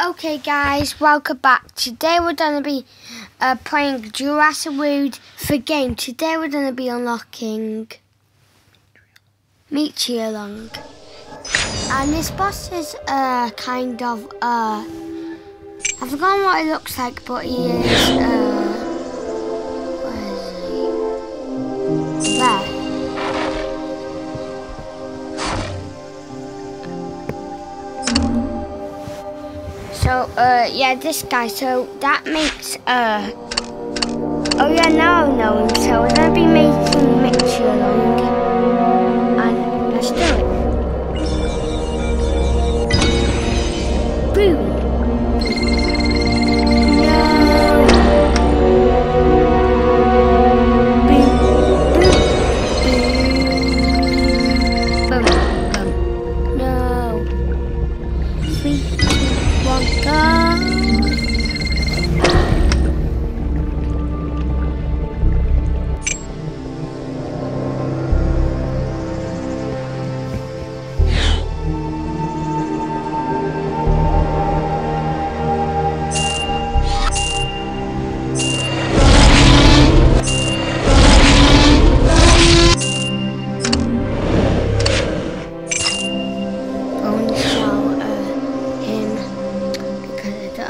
Okay guys, welcome back. Today we're going to be uh, playing Jurassic World for game. Today we're going to be unlocking Metrialong. And this boss is uh, kind of, uh, I've forgotten what it looks like, but he is, uh, So, uh, yeah, this guy. So that makes, uh, oh yeah, now I. So we're gonna be making mixture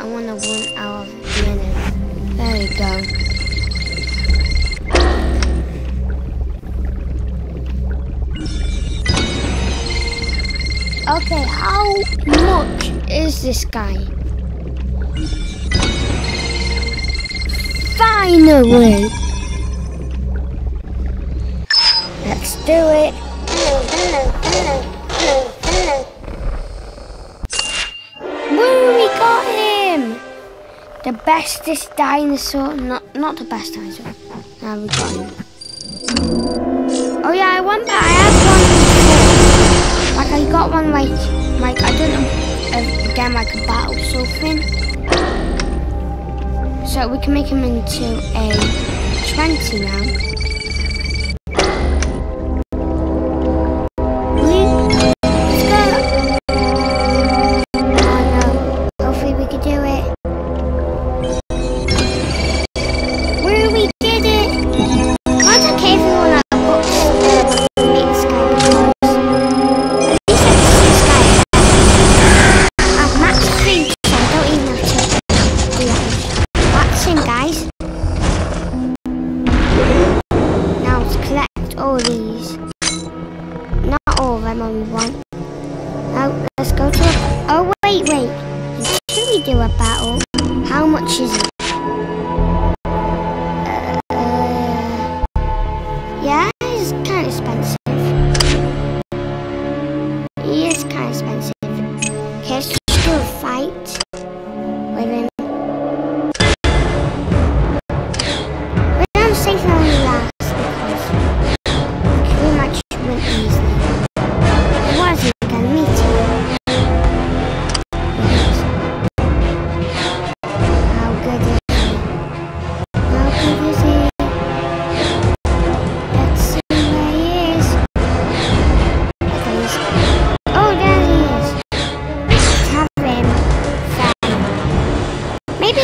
want to run out of the. There you go. Okay, how much is this guy? Finally! Let's do it. Bestest dinosaur, not not the best dinosaur. Now we got him. Oh yeah, I wonder. I had one. Like I got one like like I don't know uh, again like a battle something. So we can make him into a twenty now. All these. Not all of them, only one. Now let's go to. Oh wait, wait. Should we do a battle? How much is it? Uh, yeah, it's kind of expensive. He is kind of expensive. Okay, let's just do a fight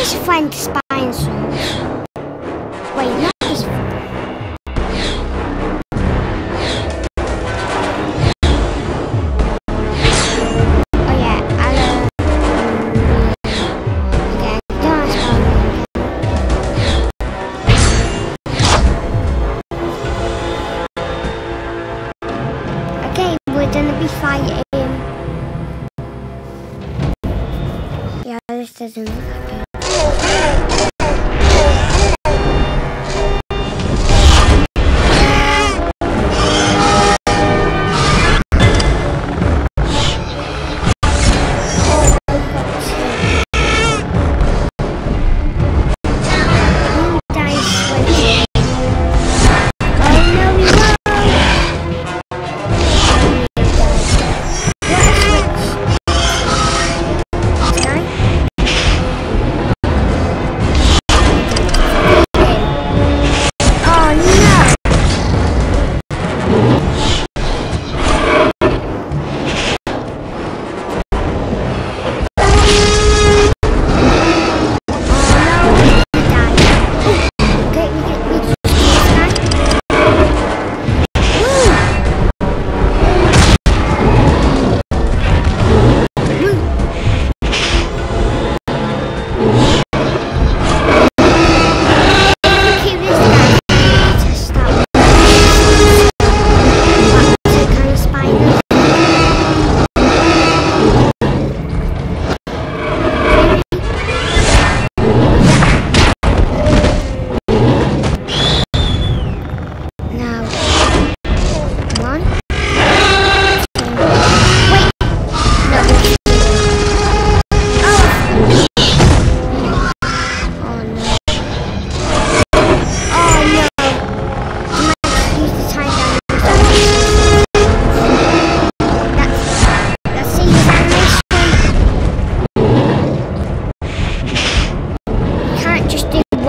Fine. Maybe his friend Spinosaurus. Wait, not his Oh yeah, I'll Okay, don't. Okay, we're gonna be fighting. Yeah, this doesn't look good.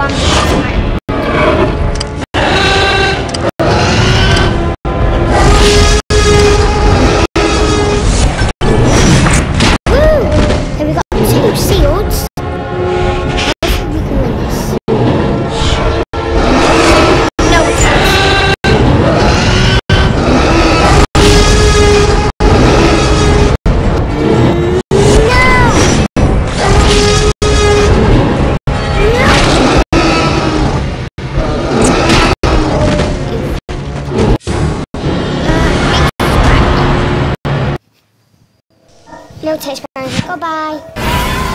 one. No taste, Goodbye.